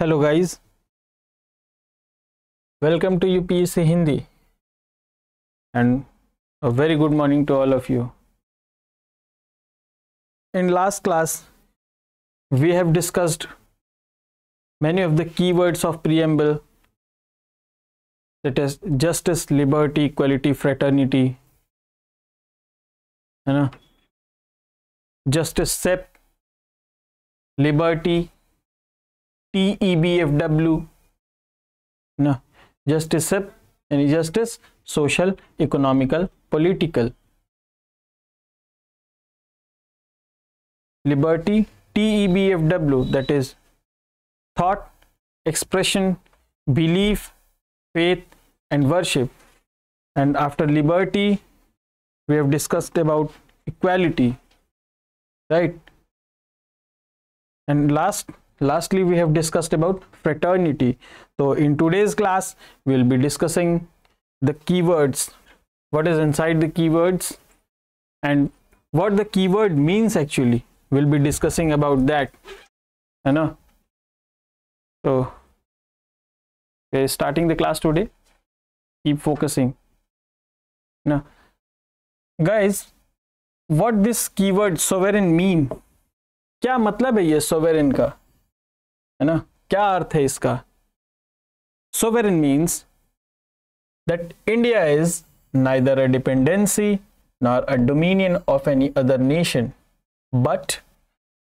Hello guys, welcome to UPSC Hindi and a very good morning to all of you. In last class, we have discussed many of the keywords of preamble that is justice, liberty, equality, fraternity, है ना justice, SEP, liberty, TEBFW, no, justice, and justice, social, economical, political. Liberty, TEBFW, that is thought, expression, belief, faith, and worship. And after liberty, we have discussed about equality, right? And last, lastly, we have discussed about fraternity. So in today's class, we'll be discussing the keywords, what is inside the keywords, and what the keyword means actually. We'll be discussing about that. You know. So we're starting the class today. Keep focusing. Now, guys, what this keyword sovereign mean? क्या मतलब है ये सोवेरिन का है ना? क्या अर्थ है इसका? Sovereign means that India is neither a dependency nor a dominion of any other nation but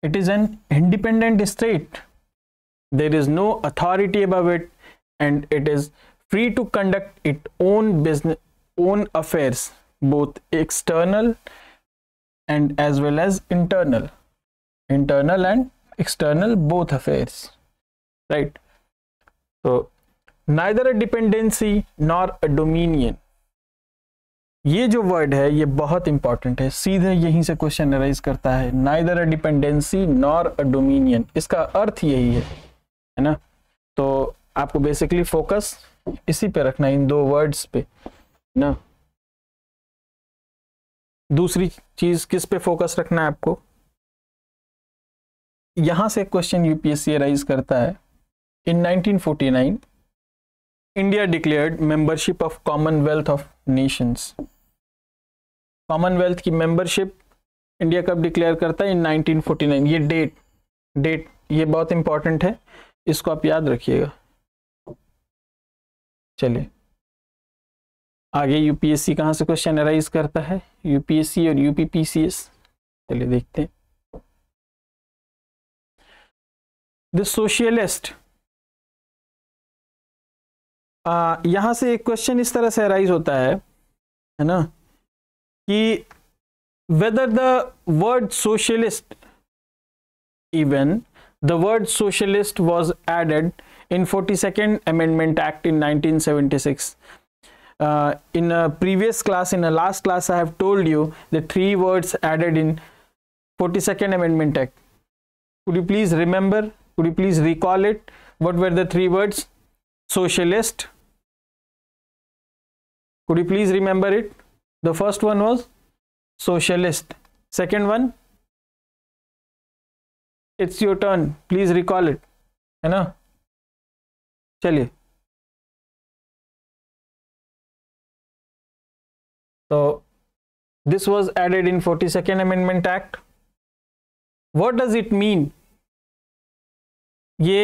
it is an independent state there is no authority above it and it is free to conduct it own business own affairs both external and as well as internal internal and external both affairs right. So, neither a dependency nor a dominion. ये जो word है, ये बहुत important है। सीधे यहीं से question arise करता है। Neither a dependency nor a dominion इसका अर्थ यही है है ना? तो आपको बेसिकली फोकस इसी पे रखना है इन दो वर्ड्स पे ना? दूसरी चीज़ किस पे फोकस रखना है आपको? यहाँ से क्वेश्चन यूपीएससी राइज करता है। In 1949 India declared membership of commonwealth of nations commonwealth की मेंबरशिप इंडिया कब डिक्लेयर करता है? इन 1949 ये डेट डेट ये बहुत इंपॉर्टेंट है। इसको आप याद रखिएगा। चलिए। आगे यूपीएससी कहाँ से क्वेश्चन अराइज करता है? यूपीएससी और यूपीपीसीएस चलिए देखते हैं। द सोशलिस्ट यहाँ से एक क्वेश्चन इस तरह से अराइज होता है है ना? कि whether the word socialist even the word socialist was added in forty second amendment act in 1976 in previous class in last class I have told you the three words added in forty second amendment act could you please remember could you please recall it what were the three words socialist could you please remember it the first one was socialist second one it's your turn please recall it है ना चलिए so this was added in 42nd amendment act what does it mean ये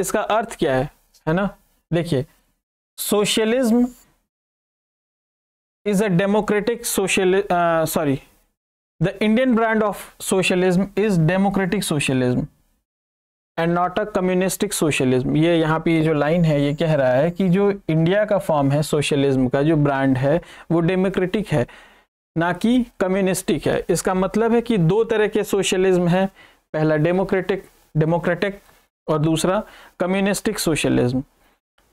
इसका अर्थ क्या है है ना देखिए socialism is a democratic social sorry, the indian brand of socialism is democratic socialism and not a communistic socialism ये यहाँ पे जो लाइन है, ये कह रहा है कि जो इंडिया का फॉर्म है सोशलिज्म का, जो ब्रांड है, वो डेमोक्रेटिक है, ना कि कम्युनिस्टिक है। इसका मतलब है कि दो तरह के सोशलिज्म है, पहला डेमोक्रेटिक डेमोक्रेटिक और दूसरा कम्युनिस्टिक सोशलिज्म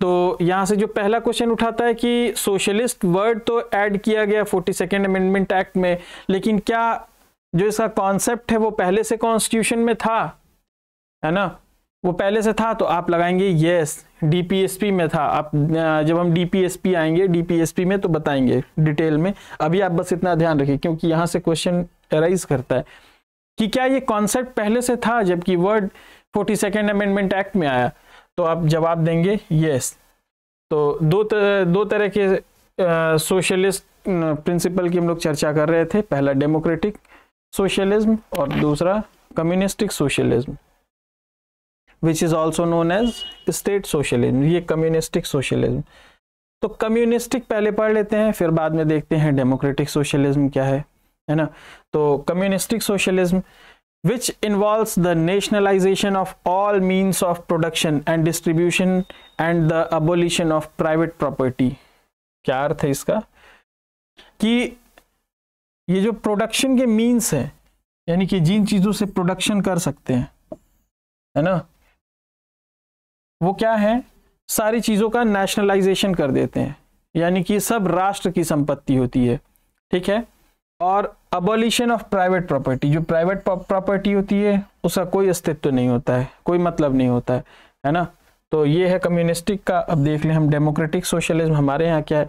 तो यहाँ से जो पहला क्वेश्चन उठाता है कि सोशलिस्ट वर्ड तो ऐड किया गया फोर्टी सेकेंड अमेंडमेंट एक्ट में, लेकिन क्या जो इसका कॉन्सेप्ट है वो पहले से कॉन्स्टिट्यूशन में था? है ना? वो पहले से था तो आप लगाएँगे यस डीपीएसपी में था। आप जब हम डीपीएसपी आएँगे डीपीएसपी में तो बताएँगे डिटेल में। अभी आप बस इतना ध्यान रखिए, क्योंकि यहाँ से क्वेश्चन अराइज करता है कि क्या ये कॉन्सेप्ट पहले से था जबकि word forty second amendment act में आया? तो आप जवाब देंगे यस तो दो तर, दो तरह के सोशलिस्ट प्रिंसिपल की हम लोग चर्चा कर रहे थे। पहला डेमोक्रेटिक सोशलिज्म और दूसरा communistic socialism which is also known as state socialism ये कम्युनिस्टिक सोशलिज्म तो कम्युनिस्टिक पहले पढ़ लेते हैं फिर बाद में देखते हैं डेमोक्रेटिक सोशलिज्म क्या है है ना? तो communistic socialism which involves the nationalization of all means of production and distribution and the abolition of private property क्या अर्थ है इसका कि ये जो प्रोडक्शन के मीन्स है यानी कि जिन चीज़ों से प्रोडक्शन कर सकते हैं है ना वो क्या है सारी चीज़ों का नेशनलाइजेशन कर देते हैं यानी कि सब राष्ट्र की संपत्ति होती है ठीक है और अबोलिशन ऑफ़ प्राइवेट प्रॉपर्टी जो प्राइवेट प्रॉपर्टी होती है, उसका कोई अस्तित्व नहीं होता है, कोई मतलब नहीं होता है है ना? तो ये है कम्युनिस्टिक का, अब देख लें हम डेमोक्रेटिक सोशलिज्म हमारे यहाँ क्या है?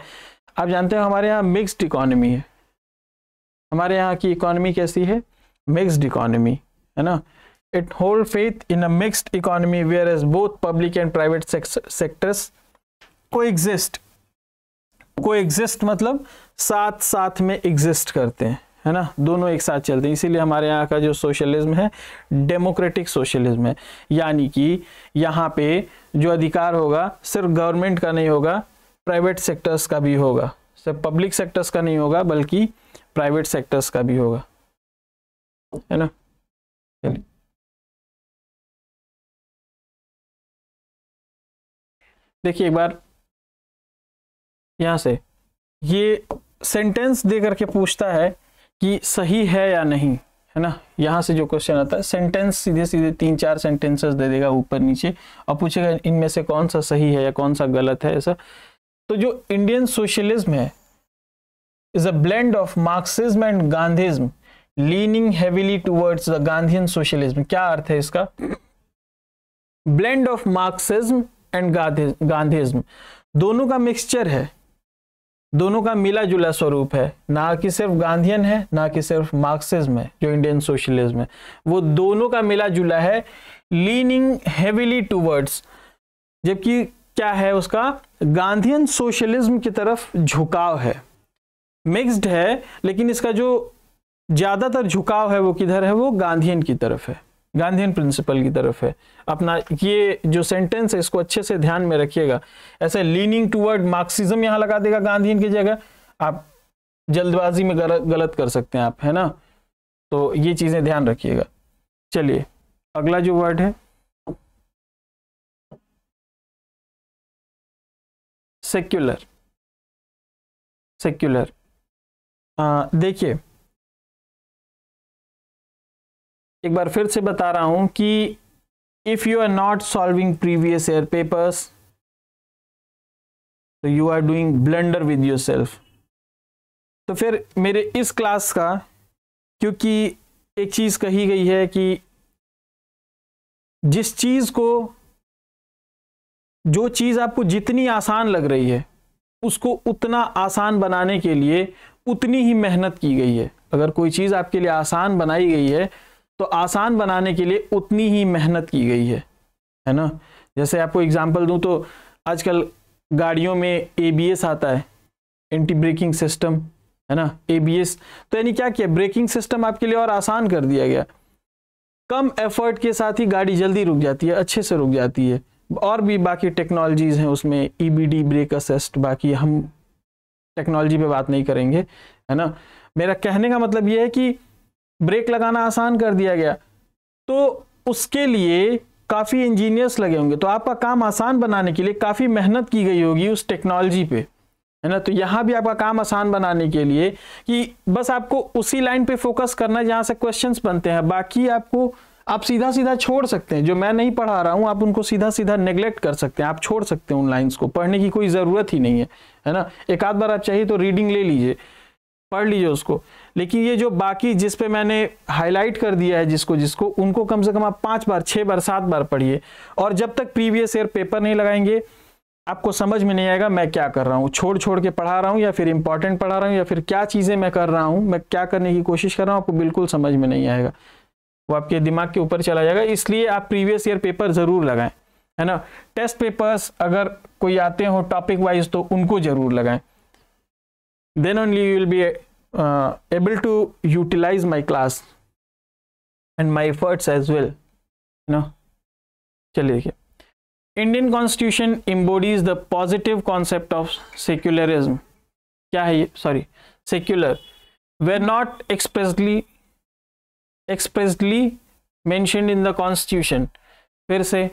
आप जानते हैं हमारे यहाँ मिक्सड इकोनॉमी है। हमारे यहाँ की इकोनॉमी कैसी है? मिक्सड इकोनॉमी है ना? It hold faith in a mixed economy whereas both public and private sectors coexist coexist मतलब साथ साथ में एग्जिस्ट करते हैं, है ना? दोनों एक साथ चलते हैं। इसीलिए हमारे यहाँ का जो सोशलिज्म है डेमोक्रेटिक सोशलिज्म है। यानी कि यहाँ पे जो अधिकार होगा, सिर्फ़ गवर्नमेंट का नहीं होगा प्राइवेट सेक्टर्स का भी होगा। सिर्फ़ पब्लिक सेक्टर्स का नहीं होगा, बल्कि प्राइवेट सेक्टर्स का भी होगा। है ना? चलिए। देखिए एक बार यहाँ से। ये सेंटेंस दे करके पूछता है कि सही है या नहीं, है ना? यहाँ से जो क्वेश्चन आता है सेंटेंस सीधे सीधे तीन चार सेंटेंसेस दे देगा ऊपर नीचे। और पूछेगा, इनमें से कौन सा सही है या कौन सा गलत है ऐसा। तो जो इंडियन सोशलिज्म है is a blend of Marxism and Gandhism leaning heavily towards the Gandhian socialism क्या अर्थ है इसका? Blend of Marxism and Gandhism दोनों का मिक्सचर है। दोनों का मिला जुला स्वरूप है। ना कि सिर्फ़ गांधीयन है, ना कि सिर्फ़ मार्क्सिज्म है, जो इंडियन सोशलिज्म है। वो दोनों का मिला जुला है लीनिंग हेविली टूवर्ड्स जबकि क्या है उसका? गांधीयन सोशलिज्म की तरफ़ झुकाव है। मिक्स्ड है, लेकिन इसका जो ज़्यादातर झुकाव है वो किधर है? वो गांधीयन की तरफ़ है। गांधीन प्रिंसिपल की तरफ़ है। अपना ये जो सेंटेंस है, इसको अच्छे से ध्यान में रखिएगा। ऐसे लीनिंग टूवर्ड मार्क्सिज्म यहाँ लगा देगा गांधीन की जगह। आप जल्दबाजी में गलत गलत कर सकते हैं आप, है ना? तो ये चीज़ें ध्यान रखिएगा। चलिए, अगला जो वर्ड है। सेक्युलर सेक्युलर देखिए एक बार फिर से बता रहा हूँ कि if you are not solving previous year papers तो you are doing blunder with yourself तो फिर मेरे इस क्लास का, क्योंकि एक चीज़ कही गई है कि जिस चीज़ को, जो चीज़ आपको जितनी आसान लग रही है, उसको उतना आसान बनाने के लिए उतनी ही मेहनत की गई है। अगर कोई चीज़ आपके लिए आसान बनाई गई है तो आसान बनाने के लिए उतनी ही मेहनत की गई है है ना? जैसे आपको एग्जांपल दूँ तो आजकल गाड़ियों में एबीएस आता है एंटी ब्रेकिंग सिस्टम है ना? एबीएस तो यानी क्या किया? ब्रेकिंग सिस्टम आपके लिए और आसान कर दिया गया। कम एफर्ट के साथ ही गाड़ी जल्दी रुक जाती है, अच्छे से रुक जाती है। और भी बाकी टेक्नोलॉजीज़ हैं उसमें ईबीडी ब्रेक असिस्ट बाकी हम टेक्नोलॉजी पे बात नहीं करेंगे, है ना? मेरा कहने का मतलब यह है कि ब्रेक लगाना आसान कर दिया गया। तो उसके लिए काफ़ी इंजीनियर्स लगे होंगे। तो आपका काम आसान बनाने के लिए काफ़ी मेहनत की गई होगी उस टेक्नोलॉजी पे, है ना? तो यहाँ भी आपका काम आसान बनाने के लिए कि बस आपको उसी लाइन पे फोकस करना जहाँ से क्वेश्चंस बनते हैं। बाकी आपको, आप सीधा सीधा छोड़ सकते हैं। जो मैं नहीं पढ़ा रहा हूँ, आप उनको सीधा सीधा नेग्लेक्ट कर सकते हैं। आप छोड़ सकते हैं उन लाइन्स को। पढ़ने की कोई ज़रूरत ही नहीं है है ना? एक आध बार आप चाहिए तो रीडिंग ले लीजिए। पढ़ लीजिए उसको। लेकिन ये जो बाकी जिस पे मैंने हाईलाइट कर दिया है जिसको जिसको, उनको कम से कम आप पाँच बार, छह बार, सात बार पढ़िए। और जब तक प्रीवियस ईयर पेपर नहीं लगाएँगे, आपको समझ में नहीं आएगा मैं क्या कर रहा हूँ। छोड़ छोड़ के पढ़ा रहा हूँ या फिर इंपॉर्टेंट पढ़ा रहा हूँ या फिर क्या चीज़ें मैं कर रहा हूँ, मैं क्या करने की कोशिश कर रहा हूँ, आपको बिल्कुल समझ में नहीं आएगा। वो आपके दिमाग के ऊपर चला जाएगा, इसलिए आप प्रीवियस ईयर पेपर ज़रूर लगाएँ, है ना? टेस्ट पेपर्स अगर कोई आते हो टॉपिक वाइज तो उनको ज़रूर लगाएँ। Then only you will be able to utilise my class and my efforts as well no चलिए देखिए। Indian constitution embodies the positive concept of secularism क्या है ये? Sorry secular were not expressly expressly mentioned in the constitution फिर से,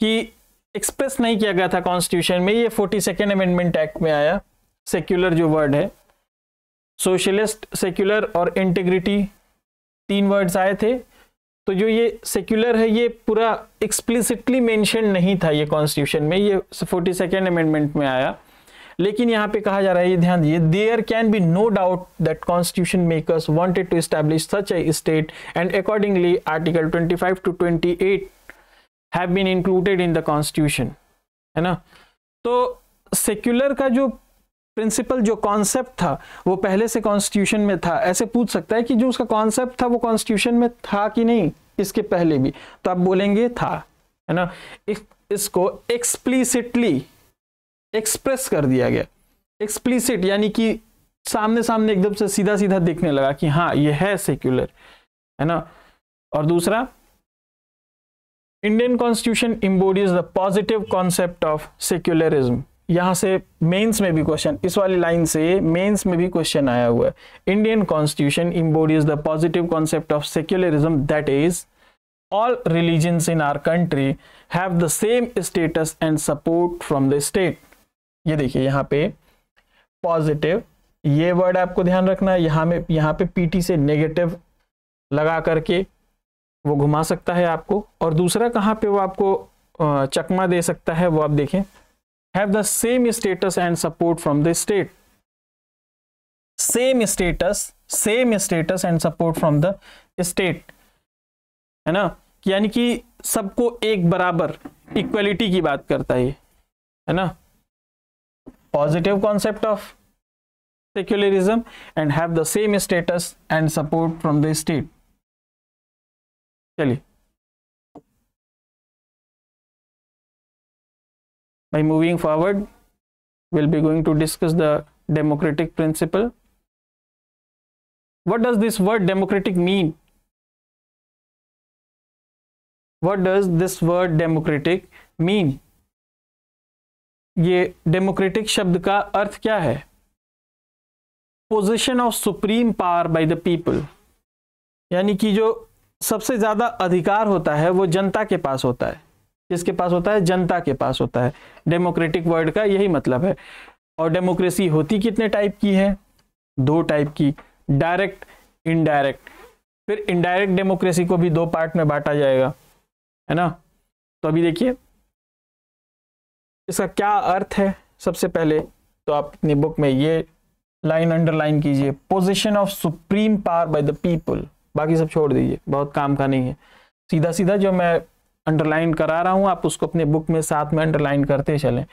कि express नहीं किया गया था कॉन्स्टिट्यूशन में, ये फोर्टी सेकेंड अमेंडमेंट एक्ट में आया। सेक्युलर जो वर्ड है। सोशलिस्ट, सेक्युलर और इंटीग्रिटी, तीन वर्ड्स आए थे। तो जो ये सेक्युलर है, ये पूरा एक्सप्लिसिटली मेंशन नहीं था ये कॉन्स्टिट्यूशन में, ये फोर्टी सेकेंड अमेंडमेंट में आया। लेकिन यहाँ पे कहा जा रहा है, ये ध्यान दिए there can be no doubt that constitution makers wanted to establish such a state and accordingly article 25 to 28 have been included in the constitution है ना? तो सेक्युलर का जो प्रिंसिपल जो कॉन्सेप्ट था वो पहले से कॉन्स्टिट्यूशन में था। ऐसे पूछ सकता है कि जो उसका कॉन्सेप्ट था वो कॉन्स्टिट्यूशन में था कि नहीं? इसके पहले भी। तो आप बोलेंगे था है ना? इस, इसको एक्सप्लिसिटली एक्सप्रेस कर दिया गया। एक्सप्लिसिट यानी कि सामने सामने एकदम से सीधा सीधा देखने लगा कि हाँ ये है सेक्युलर है ना? और दूसरा Indian constitution embodies the positive concept of secularism यहाँ से मेंस में भी क्वेश्चन इस वाली लाइन से मेंस में भी क्वेश्चन आया हुआ है। Indian constitution embodies the positive concept of secularism that is all religions in our country have the same status and support from the state ये देखिए, यहाँ पे पॉजिटिव ये वर्ड आपको ध्यान रखना है, यहाँ में, यहाँ पे पीटी से नेगेटिव लगा करके वो घुमा सकता है आपको। और दूसरा कहाँ पे वो आपको चकमा दे सकता है, वो आप देखें। Have the same status and support from the state same status same status and support from the state है ना? यानी कि सबको एक बराबर इक्वलिटी की बात करता है है ना? Positive concept of secularism and have the same status and support from the state. चलिए। By moving forward we'll be going to discuss the democratic principle what does this word democratic mean what does this word democratic mean ये democratic शब्द का अर्थ क्या है position of supreme power by the people यानी कि जो सबसे ज़्यादा अधिकार होता है वो जनता के पास होता है किसके पास होता है? जनता के पास होता है। डेमोक्रेटिक वर्ड का यही मतलब है। और डेमोक्रेसी होती कितने टाइप की है? दो टाइप की, डायरेक्ट, इनडायरेक्ट। फिर इनडायरेक्ट डेमोक्रेसी को भी दो पार्ट में बांटा जाएगा, है ना? तो अभी देखिए, इसका क्या अर्थ है सबसे पहले? तो आप अपनी बुक में ये लाइन अंडरलाइन कीजिए। Position of supreme power by the people. बाकी सब छोड़ दीजिए, बहुत काम का नहीं है। सीधा सीधा जो मैं अंडरलाइन करा रहा हूँ, आप उसको अपने बुक में साथ में अंडरलाइन करते चलें।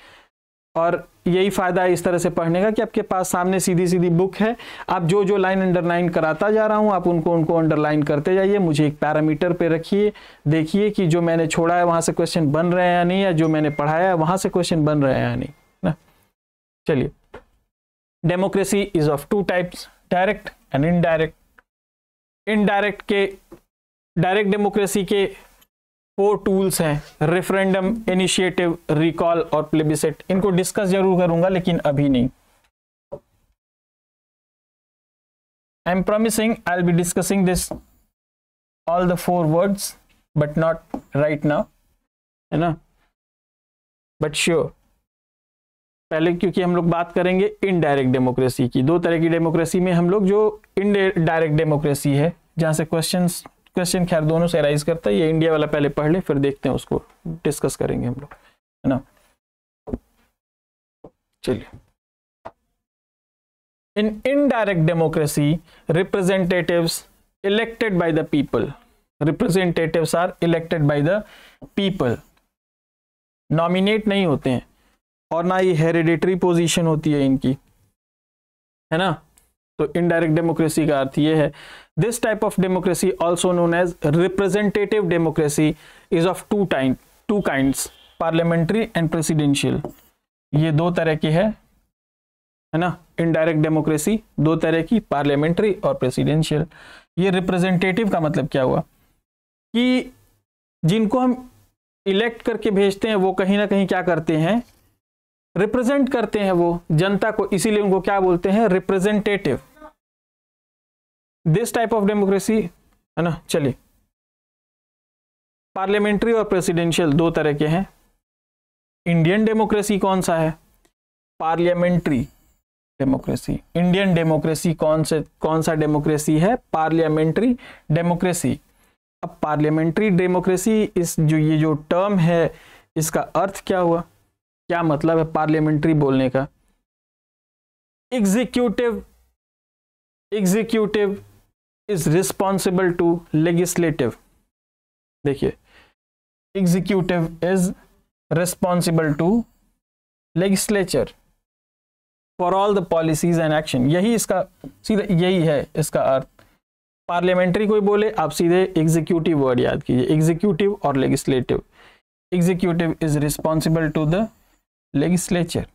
और यही फ़ायदा इस तरह से पढ़ने का कि आपके पास सामने सीधी सीधी बुक है। आप जो जो लाइन अंडरलाइन कराता जा रहा हूँ, आप उनको उनको अंडरलाइन करते जाइए, मुझे एक पैरामीटर पे रखिए, देखिए कि जो मैंने छोड़ा है, वहाँ से क्वेश्चन बन रहे हैं या नहीं, या जो मैंने पढ़ाया है, वहाँ से क्वेश्चन बन रहे हैं या नहीं ना? चलिए। Democracy is of two types direct and indirect indirect के डायरेक्ट डेमोक्रेसी के फोर टूल्स हैं रेफरेंडम इनिशिएटिव रिकॉल और प्लेबिसेट इनको डिस्कस ज़रूर करूँगा, लेकिन अभी नहीं। I am promising I be discussing this all the four words but not right now है ना? बट श्योर पहले क्योंकि हम लोग बात करेंगे इनडायरेक्ट डेमोक्रेसी की। दो तरह की डेमोक्रेसी में हम लोग जो इनडायरेक्ट डेमोक्रेसी है, जहाँ से क्वेश्चंस क्वेश्चन खैर दोनों से राइज करता है, ये इंडिया वाला पहले पढ़ ले, फिर देखते हैं उसको डिस्कस करेंगे हम लोग, है ना? चलिए। In indirect democracy representatives elected by the people representatives are elected by the people nominate नहीं होते हैं, और ना ये हेरिडेटरी पोजीशन होती है इनकी, है ना? तो इनडायरेक्ट डेमोक्रेसी का अर्थ ये है। This type of democracy also known as representative democracy is of two time two kinds parliamentary and presidential ये दो तरह की है है ना? इनडायरेक्ट डेमोक्रेसी दो तरह की पार्लियामेंट्री और प्रेसिडेंशियल ये रिप्रेजेंटेटिव का मतलब क्या हुआ? कि जिनको हम इलेक्ट करके भेजते हैं, वो कहीं ना कहीं क्या करते हैं? रिप्रेजेंट करते हैं वो, जनता को, इसीलिए उनको क्या बोलते हैं? Representative. This type of democracy है ना? चलिए। पार्लियामेंट्री और प्रेसिडेंशियल दो तरह के हैं। इंडियन डेमोक्रेसी कौन सा है? पार्लियामेंट्री डेमोक्रेसी इंडियन डेमोक्रेसी कौन से, कौन सा डेमोक्रेसी है? पार्लियामेंट्री डेमोक्रेसी अब पार्लियामेंट्री डेमोक्रेसी इस जो, ये जो टर्म है, इसका अर्थ क्या हुआ? क्या मतलब है पार्लियामेंट्री बोलने का? Executive executive is responsible to legislative देखिए executive is responsible to legislature for all the policies and action यही इसका, सीधा यही है इसका अर्थ। पार्लियामेंट्री कोई बोले, आप सीधे एग्जीक्यूटिव वर्ड याद कीजिए। एग्जीक्यूटिव और legislative executive is responsible to the legislature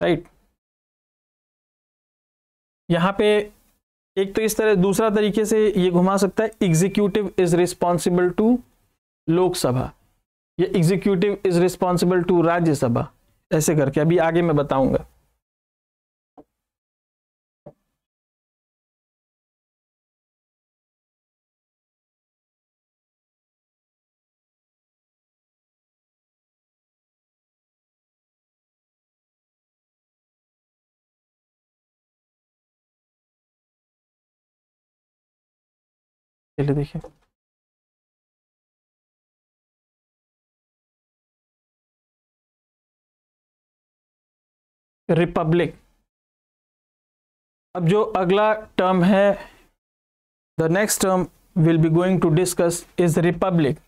right यहाँ पे एक तो इस तरह, दूसरा तरीके से ये घुमा सकता है executive is responsible to Lok Sabha या executive is responsible to Rajya Sabha ऐसे करके। अभी आगे मैं बताऊँगा। चलिए देखिए। रिपब्लिक। अब जो अगला टर्म है the next term will be going to discuss is republic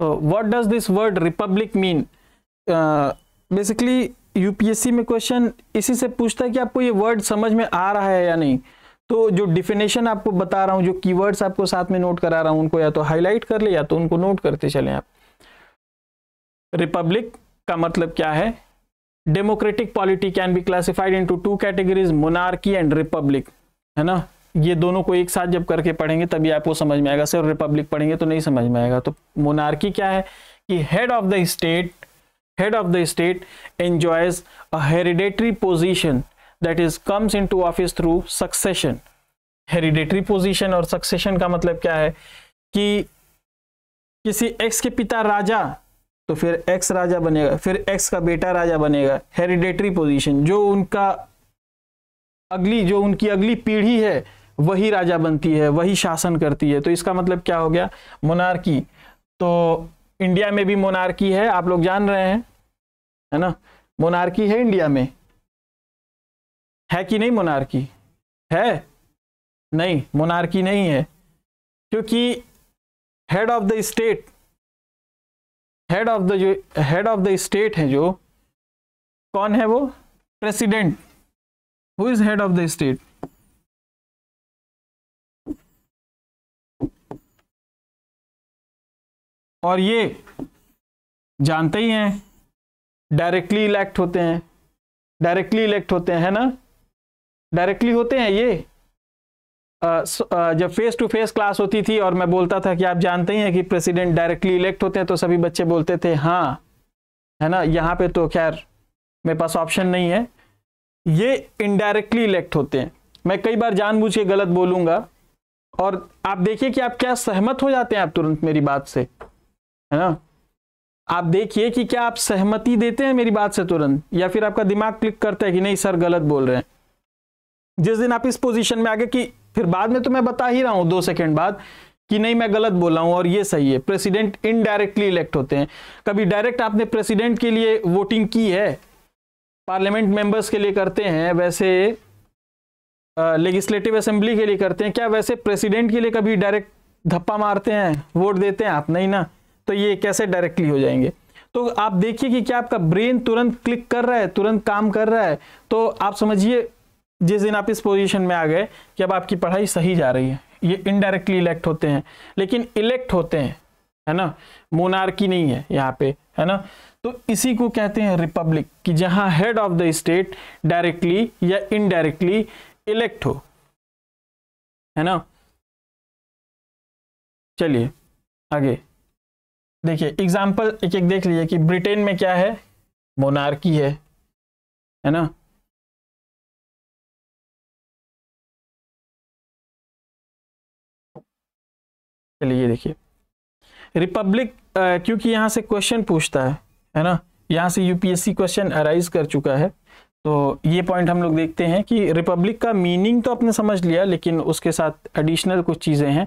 what does this word republic mean basically UPSC में क्वेश्चन इसी से पूछता है कि आपको ये वर्ड समझ में आ रहा है या नहीं। तो जो डिफिनेशन आपको बता रहा हूँ, जो कीवर्ड्स आपको साथ में नोट करा रहा हूँ, उनको या तो हाईलाइट कर ले या तो उनको नोट करते चले आप। रिपब्लिक का मतलब क्या है? Democratic polity can be classified into two categories monarchy and republic है ना? ये दोनों को एक साथ जब करके पढ़ेंगे, तभी आपको समझ में आएगा। सिर्फ़ रिपब्लिक पढ़ेंगे तो नहीं समझ में आएगा। तो मोनार्की क्या है? कि head of the state head of the state enjoys a hereditary position that is comes into office through succession hereditary position और सक्सेशन का मतलब क्या है? कि किसी एक्स के पिता राजा तो फिर एक्स राजा बनेगा, फिर एक्स का बेटा राजा बनेगा। हेरिडेटरी पोजीशन जो उनका अगली, जो उनकी अगली पीढ़ी है, वही राजा बनती है, वही शासन करती है। तो इसका मतलब क्या हो गया? मोनार्की तो इंडिया में भी मोनार्की है, आप लोग जान रहे हैं, है ना? मोनार्की है इंडिया में। है कि नहीं मोनार्की है। नहीं मोनार्की नहीं है। क्योंकि head of the state head of the जो हेड ऑफ़ द स्टेट है जो। कौन है वो? President who is head of the state और ये जानते ही हैं डायरेक्टली इलेक्ट होते हैं डायरेक्टली इलेक्ट होते हैं, है ना? डायरेक्टली होते हैं ये? जब फेस टू फेस क्लास होती थी और मैं बोलता था कि आप जानते ही हैं कि प्रेसिडेंट डायरेक्टली इलेक्ट होते हैं तो सभी बच्चे बोलते थे हाँ है ना? यहाँ पे तो खैर मेरे पास ऑप्शन नहीं है। ये इनडायरेक्टली इलेक्ट होते हैं। मैं कई बार जानबूझ के गलत बोलूँगा और आप देखिए कि आप क्या सहमत हो जाते हैं आप तुरंत मेरी बात से, है ना? आप देखिए कि क्या आप सहमति देते हैं मेरी बात से तुरंत, या फिर आपका दिमाग क्लिक करता है कि नहीं, सर, गलत बोल रहे हैं। जिस दिन आप इस पोजीशन में आगे कि फिर बाद में तो मैं बता ही रहा हूँ, दो सेकंड बाद, कि नहीं, मैं गलत बोला हूँ और ये सही है। प्रेसिडेंट इनडायरेक्टली इलेक्ट होते हैं। कभी डायरेक्ट आपने प्रेसिडेंट के लिए वोटिंग की है? पार्लियामेंट मेंबर्स के लिए करते हैं, वैसे लेजिस्लेटिव असेंबली के लिए करते हैं। क्या वैसे प्रेसिडेंट के लिए कभी डायरेक्ट धप्पा मारते हैं? वोट देते हैं आप? नहीं ना? तो ये कैसे डायरेक्टली हो जाएँगे? तो आप देखिए कि क्या आपका ब्रेन तुरंत क्लिक कर रहा है, तुरंत काम कर रहा है। तो आप समझिए जिस दिन आप इस पोजीशन में आ गए कि अब आपकी पढ़ाई सही जा रही है, ये इनडायरेक्टली इलेक्ट होते हैं, लेकिन इलेक्ट होते हैं, है ना? मोनार्की नहीं है यहाँ पे, है ना? तो इसी को कहते हैं रिपब्लिक कि जहाँ head of the state directly या इनडायरेक्टली इलेक्ट हो, है ना? चलिए, आगे। देखिए एग्ज़ाम्पल एक एक देख लीजिए कि ब्रिटेन में क्या है? मोनार्की है है ना? चलिए देखिए। रिपब्लिक क्योंकि यहाँ से क्वेश्चन पूछता है है ना? यहाँ से यूपीएससी क्वेश्चन अराइज कर चुका है। तो ये पॉइंट हम लोग देखते हैं कि रिपब्लिक का मीनिंग तो आपने समझ लिया, लेकिन उसके साथ एडिशनल कुछ चीज़ें हैं।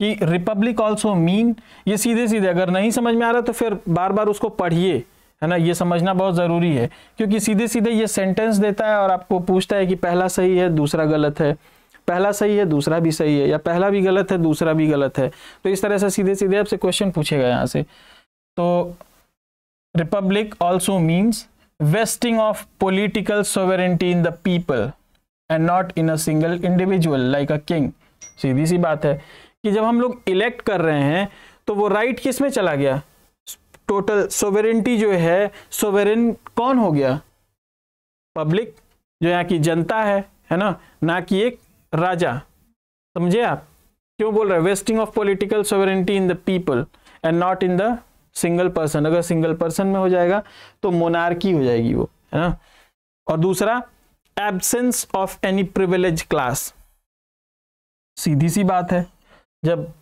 कि रिपब्लिक ऑल्सो मीन ये सीधे सीधे अगर नहीं समझ में आ रहा तो फिर बार बार उसको पढ़िए, है ना? ये समझना बहुत ज़रूरी है, क्योंकि सीधे सीधे ये सेंटेंस देता है और आपको पूछता है कि पहला सही है, दूसरा गलत है। पहला सही है, दूसरा भी सही है, या पहला भी गलत है, दूसरा भी गलत है। तो इस तरह से सीधे सीधे आपसे क्वेश्चन पूछेगा यहाँ से। तो republic also means vesting of political sovereignty in the people and not in a single individual like a king सीधी सी बात है कि जब हम लोग इलेक्ट कर रहे हैं तो वो राइट right किसमें चला गया? टोटल सोवेरेंटी जो है सोवेरेन कौन हो गया? पब्लिक जो यहाँ की जनता है है ना? ना कि एक राजा, समझे आप? क्यों बोल रहे vesting of political sovereignty in the people and not in the single person अगर सिंगल पर्सन में हो जाएगा तो मोनार्की हो जाएगी वो, है ना? और दूसरा absence of any privilege class सीधी सी बात है, जब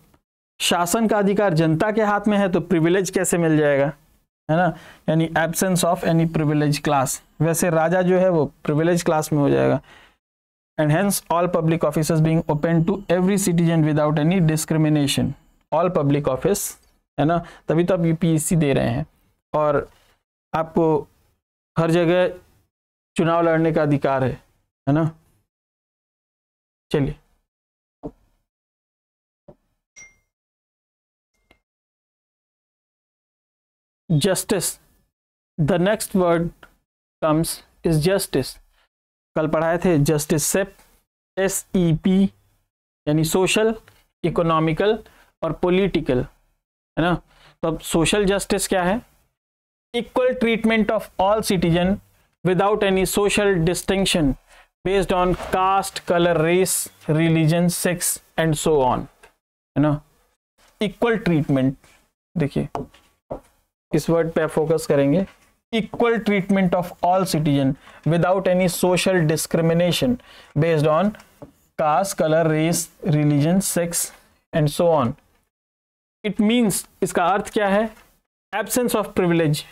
शासन का अधिकार जनता के हाथ में है तो प्रिविलेज कैसे मिल जाएगा, है ना? यानी absence of any privilege class वैसे राजा जो है, वो प्रिविलेज क्लास में हो जाएगा। And hence all public office being open to every citizen without any discrimination all public office है ना? तभी तो आप यूपीएससी दे रहे हैं। और आपको हर जगह चुनाव लड़ने का अधिकार है है ना? चलिए। Justice the next word comes is justice कल पढ़ाए थे justice SEP S E P यानी सोशल इकोनॉमिकल और पॉलिटिकल है ना? तो अब सोशल जस्टिस क्या है? Equal treatment of all citizen without any social distinction based on caste colour race religion sex and so on है ना? इक्वल ट्रीटमेंट देखिए इस वर्ड पे फोकस करेंगे? Equal treatment of all citizen without any social discrimination based on caste colour race religion sex and so on it means इसका अर्थ क्या है? Absence of privilege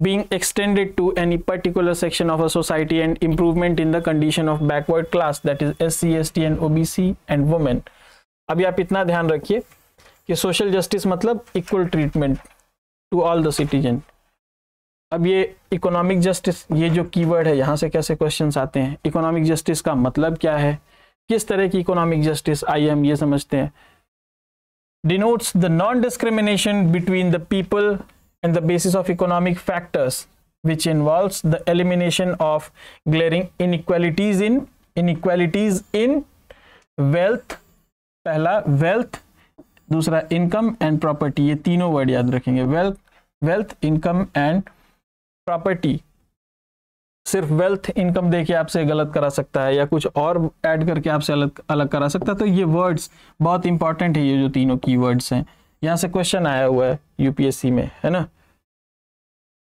being extended to any particular section of a society and improvement in the condition of backward class that is SC, ST and OBC and women. अभी आप इतना ध्यान रखिए कि सोशल जस्टिस मतलब equal treatment to all the citizen अब ये economic justice ये जो कीवर्ड है, यहाँ से कैसे क्वेश्चंस आते हैं? इकोनॉमिक जस्टिस का मतलब क्या है? किस तरह की इकोनॉमिक जस्टिस आइए हम ये समझते हैं। Denotes the non discrimination between the people and the basis of economic factors which involves the elimination of glaring inequalities in inequalities in wealth, पहला wealth, दूसरा इनकम एंड प्रॉपर्टी ये तीनों वर्ड याद रखेंगे। Wealth wealth income and property, सिर्फ़ wealth income देके आपसे गलत करा सकता है या कुछ और ऐड करके आपसे अलग अलग करा सकता है तो ये वर्ड्स बहुत इंपॉर्टेंट है, ये जो तीनों की वर्ड्स हैं। यहाँ से क्वेश्चन आया हुआ है यूपीएससी में, है ना?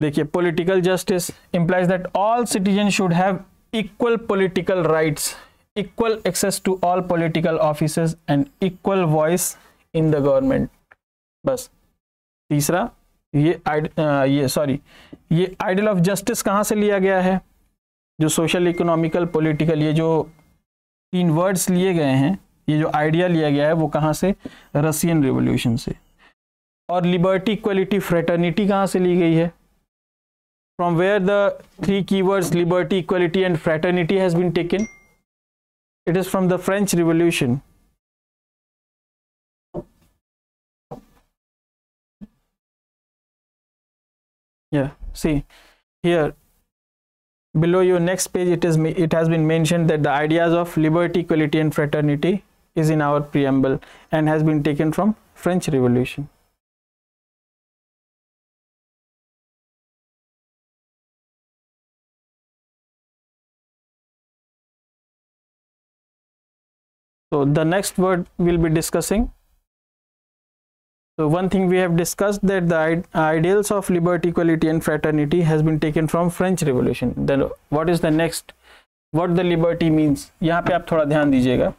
देखिए political justice implies that all citizen should have equal political rights equal access to all political officers and equal voice in the government बस, तीसरा ये ये सॉरी ये आइडल ऑफ़ जस्टिस कहाँ से लिया गया है? जो सोशल इकोनॉमिकल पॉलिटिकल ये जो तीन वर्ड्स लिए गए हैं, ये जो आइडिया लिया गया है, वो कहाँ से? रसियन रिवोल्यूशन से। और लिबर्टी इक्वलिटी फ्रेटर्निटी कहाँ से ली गई है? From where the three keywords liberty equality and fraternity has been taken it is from the French revolution yeah see here below your next page it is it has been mentioned that the ideas of liberty equality and fraternity is in our preamble and has been taken from french revolution. So the next word we'll be discussing so one thing we have discussed that the ideals of liberty, equality and fraternity has been taken from french revolution. Then what is the next, what the liberty means? यहाँ पे आप थोड़ा ध्यान दीजिएगा।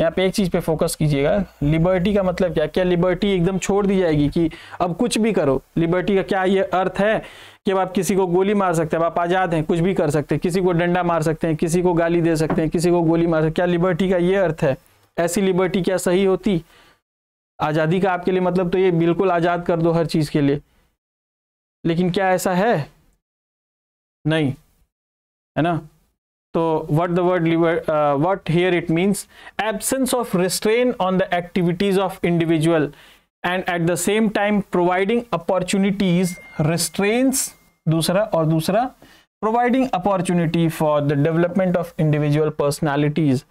यहाँ पे एक चीज़ पे फोकस कीजिएगा। लिबर्टी का मतलब क्या? क्या लिबर्टी एकदम छोड़ दी जाएगी कि अब कुछ भी करो। लिबर्टी का क्या ये अर्थ है कि अब आप किसी को गोली मार सकते हैं आप आज़ाद हैं, कुछ भी कर सकते हैं। किसी को डंडा मार सकते हैं, किसी को गाली दे सकते हैं, किसी को गोली मार सकते क्या लिबर्टी का ये अर्थ है? ऐसी लिबर्टी क्या सही होती? आज़ादी का आपके लिए मतलब तो ये बिल्कुल आज़ाद कर दो हर चीज़ के लिए। लेकिन क्या ऐसा है? नहीं, है ना? तो what the word liver what here it means absence of restraint on the activities of individual and at the same time providing opportunities restraints दूसरा और दूसरा providing opportunity for the development of individual personalities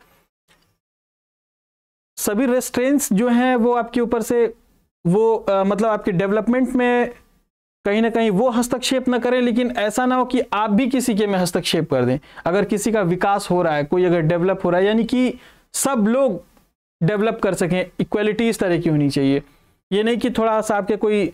सभी restraints जो हैं वो आपके ऊपर से वो आ, मतलब आपके डेवलपमेंट में कहीं ना कहीं वो हस्तक्षेप ना करें लेकिन ऐसा ना हो कि आप भी किसी के में हस्तक्षेप कर दें। अगर किसी का विकास हो रहा है कोई अगर डेवलप हो रहा है यानी कि सब लोग डेवलप कर सकें इक्वलिटी इस तरह की होनी चाहिए। ये नहीं कि थोड़ा सा आपके कोई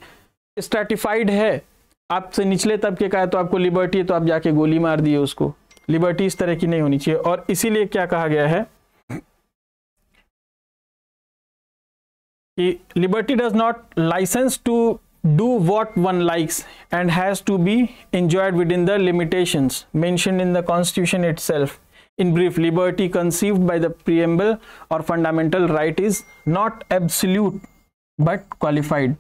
स्ट्रेटिफाइड है आपसे निचले तबके का है तो आपको लिबर्टी है तो आप जाके गोली मार दिए उसको। लिबर्टी इस तरह की नहीं होनी चाहिए। और इसीलिए क्या कहा गया है? कि liberty does not license to do what one likes and has to be enjoyed within the limitation mention in the constitution itself in brief liberty conceive by the preamble और fundamental right is not absolute but qualified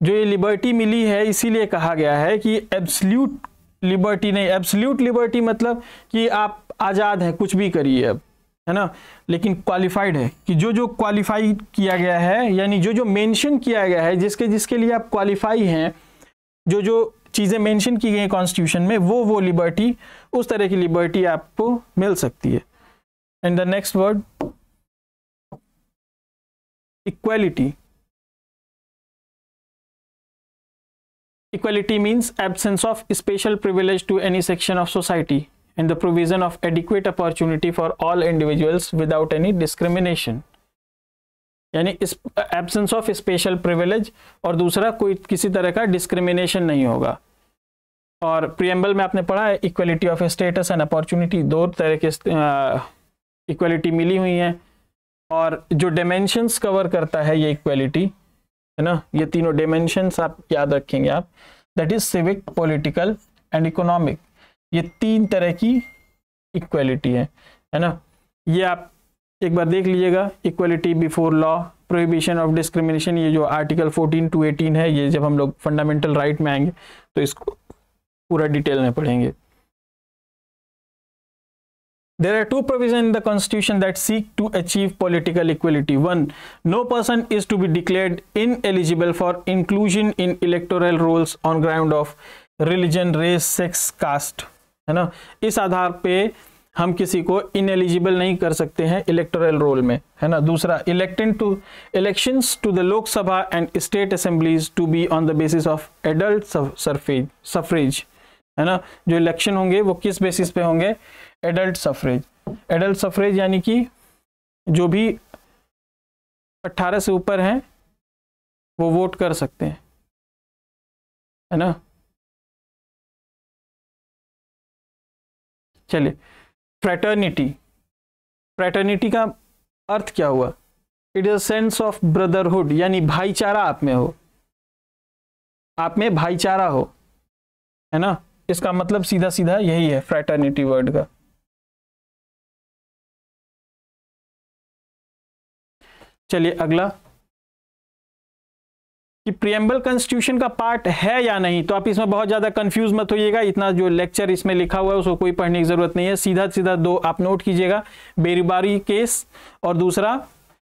जो ये liberty मिली है, इसीलिए कहा गया है कि absolute liberty नहीं एब्सल्यूट लिबर्टी मतलब कि आप आज़ाद हैं, कुछ भी करिए अब। है ना? लेकिन क्वालिफाइड है कि जो जो क्वालिफाई किया गया है, यानी जो जो मेंशन किया गया है, जिसके जिसके लिए आप क्वालिफाई हैं, जो जो चीज़ें मेंशन की गई हैं कॉन्स्टिट्यूशन में, वो वो लिबर्टी उस तरह की लिबर्टी आपको मिल सकती है। And the next word equality equality means absence of special privilege to any section of society and the provision of adequate opportunity for all individuals without any discrimination. यानी इस एब्सेंस ऑफ़ स्पेशल प्रिविलेज और दूसरा कोई, किसी तरह का discrimination नहीं होगा। और प्रियम्बल में आपने पढ़ा है equality of status and opportunity दो तरह के इक्वलिटी मिली हुई हैं। और जो डिमेंशंस कवर करता है ये इक्वलिटी है ना? ये तीनों डिमेंशंस आप याद रखेंगे आप। That is civic political and economic ये तीन तरह की इक्वलिटी है है ना ये आप एक बार देख लीजिएगा equality before law prohibition of discrimination ये जो आर्टिकल 14 टू 18 है ये जब हम लोग फंडामेंटल राइट में आएँगे तो इसको पूरा डिटेल में पढ़ेंगे There are two provisions in the constitution that seek to achieve political equality. One, no person is to be declared ineligible for inclusion in electoral rolls on ground of religion, race, sex, caste. है ना? इस आधार पे हम किसी को ineligible नहीं कर सकते हैं इलेक्टोरल रोल में, है ना? दूसरा elected to elections to the Lok Sabha and state assemblies to be on the basis of adult suffrage suffrage है ना? जो इलेक्शन होंगे वो किस बेसिस पे होंगे? एडल्ट सफरेज एडल्ट सफरेज यानी कि जो भी 18 से ऊपर हैं, वो वोट कर सकते हैं, है ना? चलिए फ्रेटर्निटी फ्रेटर्निटी का अर्थ क्या हुआ? It is sense of brotherhood यानी भाईचारा आप में हो। आप में भाईचारा हो, है ना? इसका मतलब सीधा सीधा यही है फ्रेटर्निटी वर्ड का। चलिए, अगला। कि प्रियम्बल कॉन्स्टिट्यूशन का पार्ट है या नहीं तो आप इसमें बहुत ज़्यादा कंफ्यूज मत होइएगा। इतना जो लेक्चर इसमें लिखा हुआ है, उसको कोई पढ़ने की ज़रूरत नहीं है। सीधा सीधा दो आप नोट कीजिएगा। बेरीबारी केस और दूसरा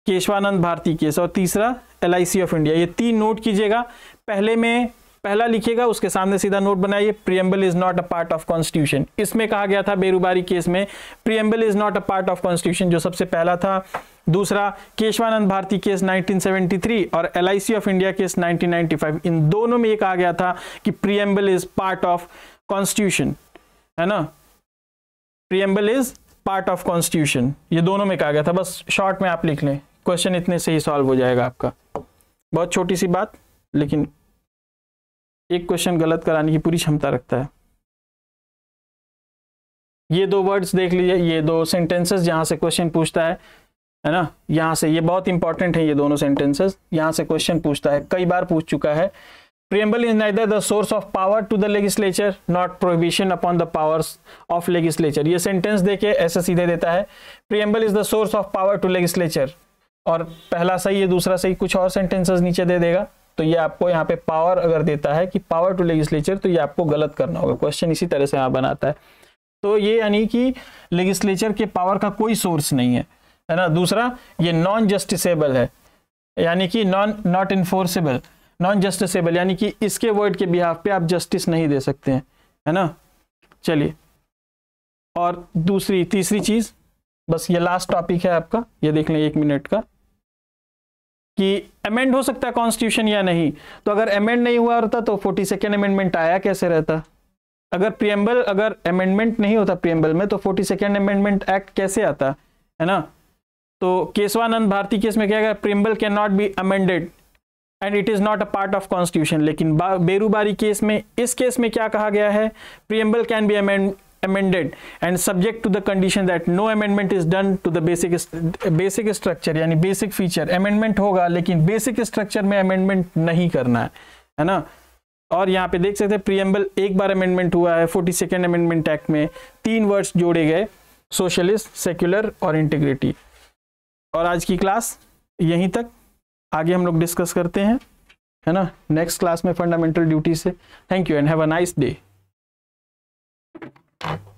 केशवानंद भारती केस और तीसरा एलआईसी ऑफ़ इंडिया ये तीन नोट कीजिएगा। पहले में पहला लिखिएगा, उसके सामने सीधा नोट बनाइए preamble is not a part of constitution इसमें कहा गया था बेरुबारी केस में preamble is not a part of constitution जो सबसे पहला था। दूसरा, केशवानंद भारती केस 1973 और एलआईसी ऑफ़ इंडिया केस 1995 इन दोनों में एक आ गया था कि preamble is part of constitution है ना? Preamble is part of constitution ये दोनों में कहा गया था। बस शॉर्ट में आप लिख लें। क्वेश्चन इतने से ही सॉल्व हो जाएगा आपका। बहुत छोटी सी बात, लेकिन एक क्वेश्चन गलत कराने की पूरी क्षमता रखता है। ये दो वर्ड्स देख लीजिए, ये दो सेंटेंसेस जहाँ से क्वेश्चन पूछता है है ना? यहाँ से, ये बहुत इंपॉर्टेंट है ये दोनों सेंटेंसेस यहाँ से क्वेश्चन पूछता है, कई बार पूछ चुका है। Preamble is neither the source of power to the legislature not prohibition upon the powers of legislature. ये सेंटेंस देके ऐसे सीधे देता है, preamble is the source of power to legislature. और पहला सही है, दूसरा सही, कुछ और सेंटेंसेस नीचे दे देगा। तो ये आपको यहाँ पे पावर अगर देता है कि पावर टू लेजिस्लेचर तो ये आपको गलत करना होगा। क्वेश्चन इसी तरह से यहाँ बनाता है। तो ये यानी कि लेजिस्लेचर के पावर का कोई सोर्स नहीं है है ना? दूसरा, ये नॉन जस्टिसेबल है। यानी कि non not enforceable non justiciable यानी कि इसके वर्ड के बिहाफ पे आप जस्टिस नहीं दे सकते हैं, है ना? चलिए। और दूसरी, तीसरी चीज़, बस ये लास्ट टॉपिक है आपका, ये देख लें एक मिनट का। कि अमेंड हो सकता है कॉन्स्टिट्यूशन या नहीं। तो अगर अमेंड नहीं हुआ रहता तो फोर्टी सेकेंड अमेंडमेंट आया कैसे रहता? अगर प्रियम्बल अगर अमेंडमेंट नहीं होता प्रियम्बल में तो फोर्टी सेकेंड अमेंडमेंट एक्ट कैसे आता? है ना? तो केशवानंद भारती केस में क्या गया preamble can not be amended and it is not a part of constitution लेकिन बेरूबारी केस में, इस केस में क्या कहा गया है? Preamble can be amend amended and subject to the condition that no amendment is done to the basic basic structure, यानी basic feature. Amendment होगा, लेकिन basic structure में amendment नहीं करना है है ना? और यहाँ पे देख सकते हैं प्रियम्बल एक बार अमेंडमेंट हुआ है फोर्टी सेकेंड अमेंडमेंट एक्ट में तीन वर्ड्स जोड़े गए सोशलिस्ट सेक्युलर और इंटीग्रिटी और आज की क्लास यहीं तक, आगे हम लोग डिस्कस करते हैं, है ना? नेक्स्ट क्लास में फंडामेंटल ड्यूटी से. Thank you and have a nice day you